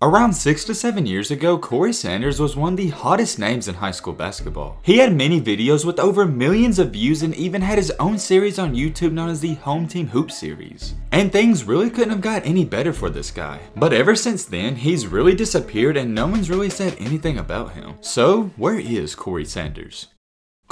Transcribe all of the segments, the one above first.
Around 6 to 7 years ago, Corey Sanders was one of the hottest names in high school basketball. He had many videos with over millions of views and even had his own series on YouTube known as the Home Team Hoop Series. And things really couldn't have got any better for this guy. But ever since then, he's really disappeared and no one's really said anything about him. So, where is Corey Sanders?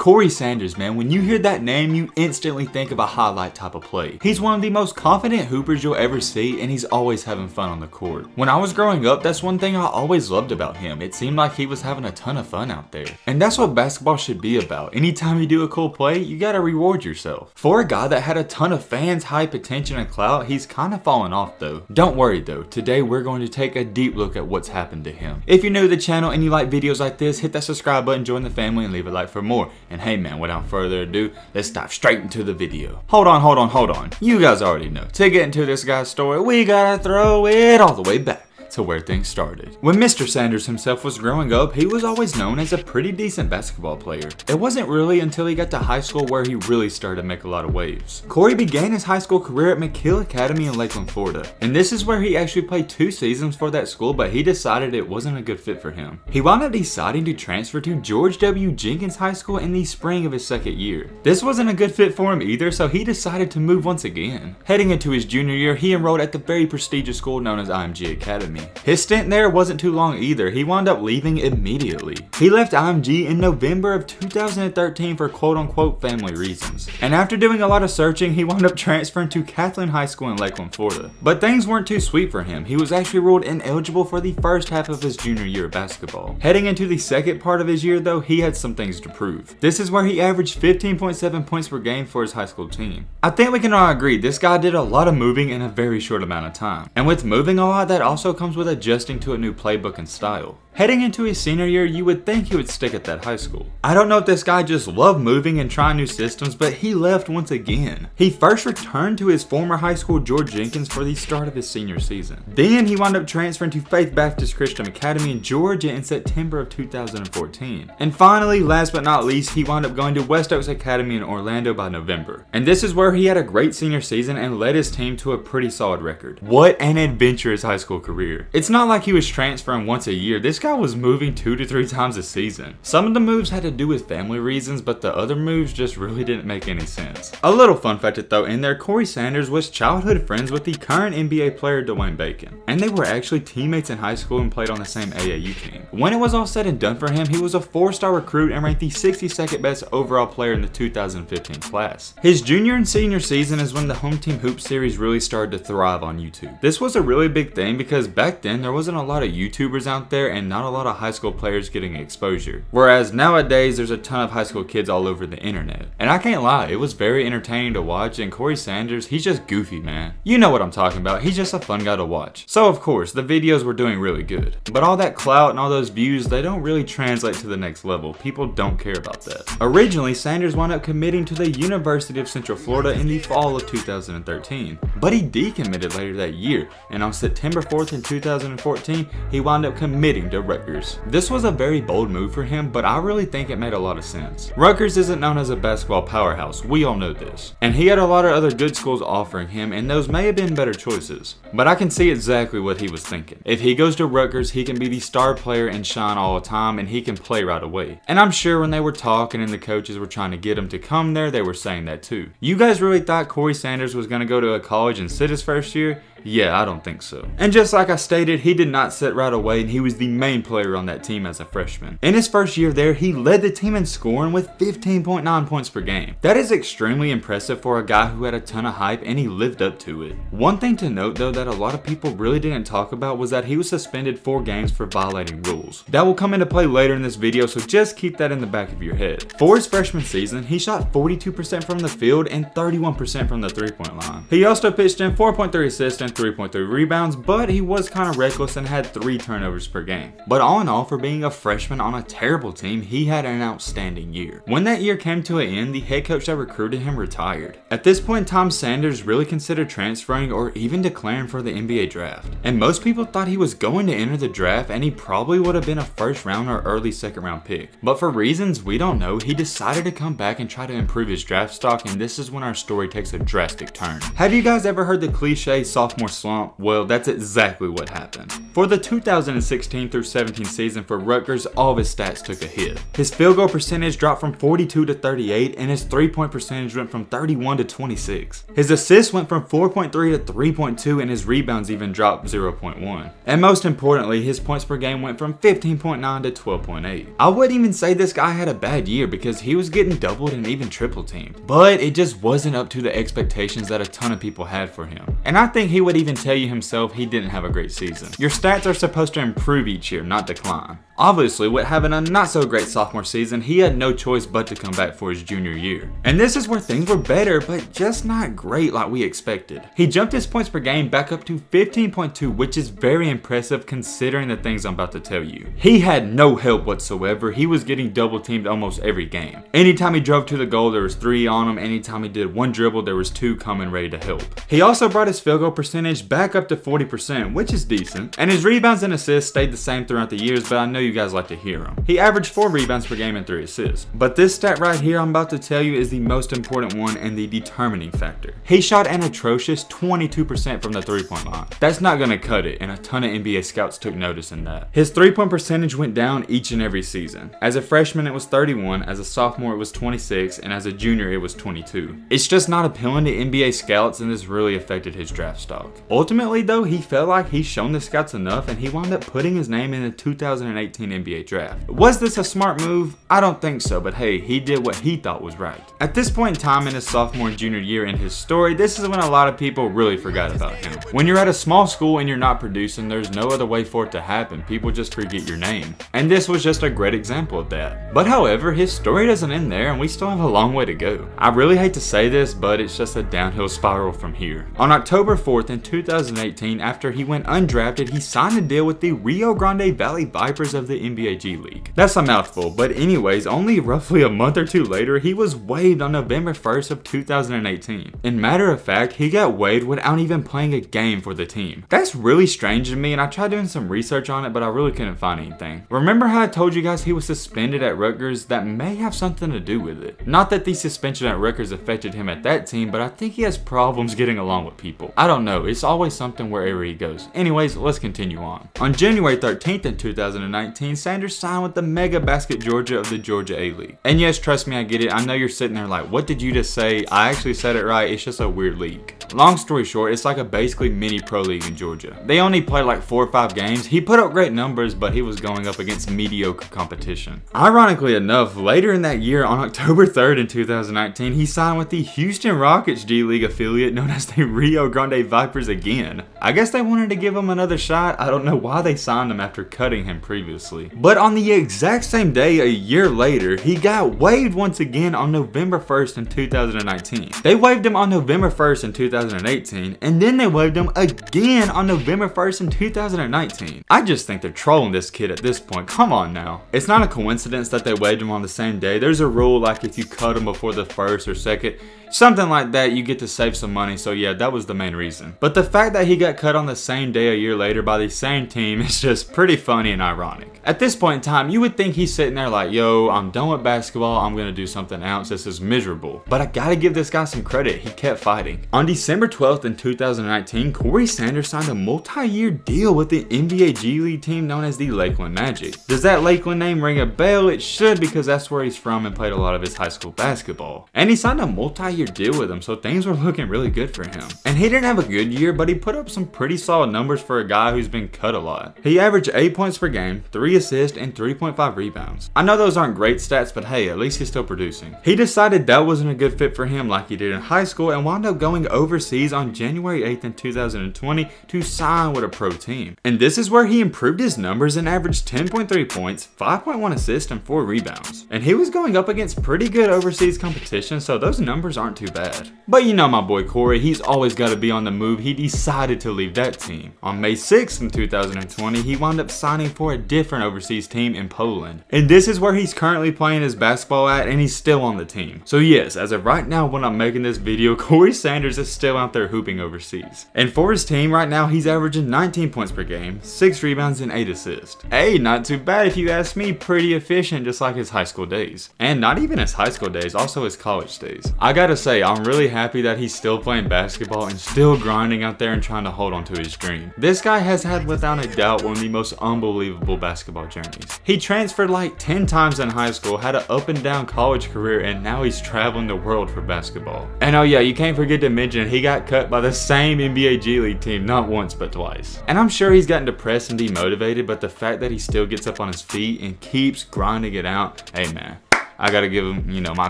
Corey Sanders, man, when you hear that name, you instantly think of a highlight type of play. He's one of the most confident hoopers you'll ever see, and he's always having fun on the court. When I was growing up, that's one thing I always loved about him. It seemed like he was having a ton of fun out there. And that's what basketball should be about. Anytime you do a cool play, you gotta reward yourself. For a guy that had a ton of fans, hype, attention, and clout, he's kind of fallen off though. Don't worry though, today we're going to take a deep look at what's happened to him. If you're new to the channel and you like videos like this, hit that subscribe button, join the family, and leave a like for more. And hey man, without further ado, let's dive straight into the video. Hold on, hold on, hold on. You guys already know. To get into this guy's story, we gotta throw it all the way back to where things started. When Mr. Sanders himself was growing up, he was always known as a pretty decent basketball player. It wasn't really until he got to high school where he really started to make a lot of waves. Corey began his high school career at McKeel Academy in Lakeland, Florida. And this is where he actually played two seasons for that school, but he decided it wasn't a good fit for him. He wound up deciding to transfer to George W. Jenkins High School in the spring of his second year. This wasn't a good fit for him either, so he decided to move once again. Heading into his junior year, he enrolled at the very prestigious school known as IMG Academy. His stint there wasn't too long either, he wound up leaving immediately. He left IMG in November of 2013 for quote unquote family reasons. And after doing a lot of searching, he wound up transferring to Kathleen High School in Lakeland, Florida. But things weren't too sweet for him. He was actually ruled ineligible for the first half of his junior year of basketball. Heading into the second part of his year though, he had some things to prove. This is where he averaged 15.7 points per game for his high school team. I think we can all agree this guy did a lot of moving in a very short amount of time. And with moving a lot, that also comes with adjusting to a new playbook and style. Heading into his senior year, you would think he would stick at that high school. I don't know if this guy just loved moving and trying new systems, but he left once again. He first returned to his former high school, George Jenkins, for the start of his senior season. Then he wound up transferring to Faith Baptist Christian Academy in Georgia in September of 2014. And finally, last but not least, he wound up going to West Oaks Academy in Orlando by November. And this is where he had a great senior season and led his team to a pretty solid record. What an adventurous high school career. It's not like he was transferring once a year. This guy guy was moving two to three times a season. Some of the moves had to do with family reasons, but the other moves just really didn't make any sense. A little fun fact throw in there, Corey Sanders was childhood friends with the current NBA player Dwayne Bacon, and they were actually teammates in high school and played on the same AAU team. When it was all said and done for him, he was a four-star recruit and ranked the 62nd best overall player in the 2015 class. His junior and senior season is when the Home Team Hoop series really started to thrive on YouTube. This was a really big thing because back then there wasn't a lot of YouTubers out there and not a lot of high school players getting exposure. Whereas nowadays, there's a ton of high school kids all over the internet. And I can't lie, it was very entertaining to watch, and Corey Sanders, he's just goofy, man. You know what I'm talking about, he's just a fun guy to watch. So of course, the videos were doing really good. But all that clout and all those views, they don't really translate to the next level. People don't care about that. Originally, Sanders wound up committing to the University of Central Florida in the fall of 2013. But he decommitted later that year, and on September 4th in 2014, he wound up committing to Rutgers. This was a very bold move for him, but I really think it made a lot of sense. Rutgers isn't known as a basketball powerhouse, we all know this. And he had a lot of other good schools offering him, and those may have been better choices. But I can see exactly what he was thinking. If he goes to Rutgers, he can be the star player and shine all the time, and he can play right away. And I'm sure when they were talking and the coaches were trying to get him to come there, they were saying that too. You guys really thought Corey Sanders was going to go to a college and sit his first year? Yeah, I don't think so. And just like I stated, he did not sit right away and he was the main player on that team as a freshman. In his first year there, he led the team in scoring with 15.9 points per game. That is extremely impressive for a guy who had a ton of hype and he lived up to it. One thing to note though that a lot of people really didn't talk about was that he was suspended 4 games for violating rules. That will come into play later in this video so just keep that in the back of your head. For his freshman season, he shot 42% from the field and 31% from the 3 point line. He also pitched in 4.3 assists and 3.3 rebounds, but he was kind of reckless and had 3 turnovers per game. But all in all, for being a freshman on a terrible team, he had an outstanding year. When that year came to an end, the head coach that recruited him retired. At this point, Tom Sanders really considered transferring or even declaring for the NBA draft. And most people thought he was going to enter the draft and he probably would have been a first round or early second round pick. But for reasons we don't know, he decided to come back and try to improve his draft stock and this is when our story takes a drastic turn. Have you guys ever heard the cliche sophomore sophomore slump? Well, that's exactly what happened. For the 2016 through 17 season for Rutgers, all of his stats took a hit. His field goal percentage dropped from 42 to 38, and his three point percentage went from 31 to 26. His assists went from 4.3 to 3.2, and his rebounds even dropped 0.1. And most importantly, his points per game went from 15.9 to 12.8. I wouldn't even say this guy had a bad year because he was getting doubled and even triple teamed, but it just wasn't up to the expectations that a ton of people had for him. And I think he would even tell you himself he didn't have a great season. Your stats are supposed to improve each year, not decline. Obviously, with having a not so great sophomore season, he had no choice but to come back for his junior year. And this is where things were better, but just not great like we expected. He jumped his points per game back up to 15.2, which is very impressive considering the things I'm about to tell you. He had no help whatsoever. He was getting double teamed almost every game. Anytime he drove to the goal, there was three on him. Anytime he did one dribble, there was two coming ready to help. He also brought his field goal percentage back up to 40%, which is decent. And his rebounds and assists stayed the same throughout the years, but I know you guys like to hear him. He averaged 4 rebounds per game and 3 assists. But this stat right here I'm about to tell you is the most important one and the determining factor. He shot an atrocious 22% from the 3-point line. That's not going to cut it, and a ton of NBA scouts took notice in that. His 3-point percentage went down each and every season. As a freshman it was 31, as a sophomore it was 26, and as a junior it was 22. It's just not appealing to NBA scouts and this really affected his draft stock. Ultimately though, he felt like he's shown the scouts enough and he wound up putting his name in the 2018 NBA draft. Was this a smart move? I don't think so, but hey, he did what he thought was right. At this point in time in his sophomore and junior year in his story, this is when a lot of people really forgot about him. When you're at a small school and you're not producing, there's no other way for it to happen. People just forget your name. And this was just a great example of that. But however, his story doesn't end there and we still have a long way to go. I really hate to say this, but it's just a downhill spiral from here. On October 4th in 2018, after he went undrafted, he signed a deal with the Rio Grande Valley Vipers of the NBA G League. That's a mouthful, but anyways, only roughly a month or two later, he was waived on November 1st of 2018. In matter of fact, he got waived without even playing a game for the team. That's really strange to me, and I tried doing some research on it, but I really couldn't find anything. Remember how I told you guys he was suspended at Rutgers? That may have something to do with it. Not that the suspension at Rutgers affected him at that team, but I think he has problems getting along with people. I don't know, it's always something wherever he goes. Anyways, let's continue on. On January 13th in 2019, Sanders signed with the Mega Basket Georgia of the Georgia A-League. And yes, trust me, I get it. I know you're sitting there like, what did you just say? I actually said it right, it's just a weird league. Long story short, it's like a basically mini pro league in Georgia. They only played like four or five games. He put up great numbers, but he was going up against mediocre competition. Ironically enough, later in that year, on October 3rd in 2019, he signed with the Houston Rockets G League affiliate known as the Rio Grande Vipers again. I guess they wanted to give him another shot. I don't know why they signed him after cutting him previously. But on the exact same day, a year later, he got waived once again on November 1st in 2019. They waived him on November 1st in 2018, and then they waived him again on November 1st in 2019. I just think they're trolling this kid at this point. Come on now. It's not a coincidence that they waived him on the same day. There's a rule like if you cut him before the first or second, something like that, you get to save some money. So yeah, that was the main reason. But the fact that he got cut on the same day a year later by the same team is just pretty funny and ironic. At this point in time, you would think he's sitting there like, yo, I'm done with basketball. I'm going to do something else. This is miserable. But I got to give this guy some credit. He kept fighting. On December 12th in 2019, Corey Sanders signed a multi-year deal with the NBA G League team known as the Lakeland Magic. Does that Lakeland name ring a bell? It should because that's where he's from and played a lot of his high school basketball. And he signed a multi-year deal with them, so things were looking really good for him. And he didn't have a good year, but he put up some pretty solid numbers for a guy who's been cut a lot. He averaged 8 points per game, 3 assists, and 3.5 rebounds. I know those aren't great stats, but hey, at least he's still producing. He decided that wasn't a good fit for him like he did in high school and wound up going overseas on January 8th in 2020 to sign with a pro team. And this is where he improved his numbers and averaged 10.3 points, 5.1 assists, and 4 rebounds. And he was going up against pretty good overseas competition, so those numbers aren't too bad. But you know my boy Corey, he's always got to be on the move. He decided to leave that team. On May 6th in 2020, he wound up signing for a different overseas team in Poland. And this is where he's currently playing his basketball at and he's still on the team. So yes, as of right now when I'm making this video, Corey Sanders is still out there hooping overseas. And for his team right now, he's averaging 19 points per game, 6 rebounds and 8 assists. Hey, not too bad if you ask me, pretty efficient just like his high school days. And not even his high school days, also his college days. I gotta say, I'm really happy that he's still playing basketball and still grinding out there and trying to hold on to his dream. This guy has had without a doubt one of the most unbelievable basketball journeys. He transferred like 10 times in high school, had an up and down college career, and now he's traveling the world for basketball. And oh yeah, you can't forget to mention he got cut by the same NBA G League team not once but twice. And I'm sure he's gotten depressed and demotivated, but the fact that he still gets up on his feet and keeps grinding it out, hey man, I gotta give him, you know, my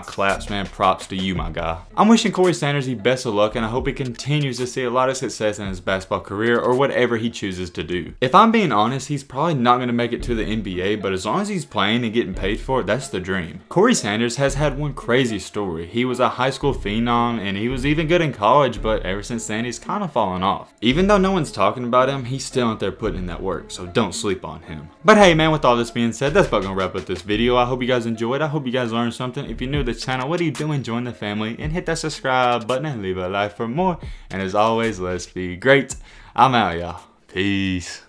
claps, man. Props to you, my guy. I'm wishing Corey Sanders the best of luck, and I hope he continues to see a lot of success in his basketball career or whatever he chooses to do. If I'm being honest, he's probably not gonna make it to the NBA, but as long as he's playing and getting paid for it, that's the dream. Corey Sanders has had one crazy story. He was a high school phenom, and he was even good in college, but ever since then, he's kind of fallen off. Even though no one's talking about him, he's still out there putting in that work, so don't sleep on him. But hey, man, with all this being said, that's about gonna wrap up this video. I hope you guys enjoyed. I hope you guys guys learned something. If you're new to the channel, what are you doing? Join the family and hit that subscribe button and leave a like for more. And as always, let's be great. I'm out, y'all. Peace.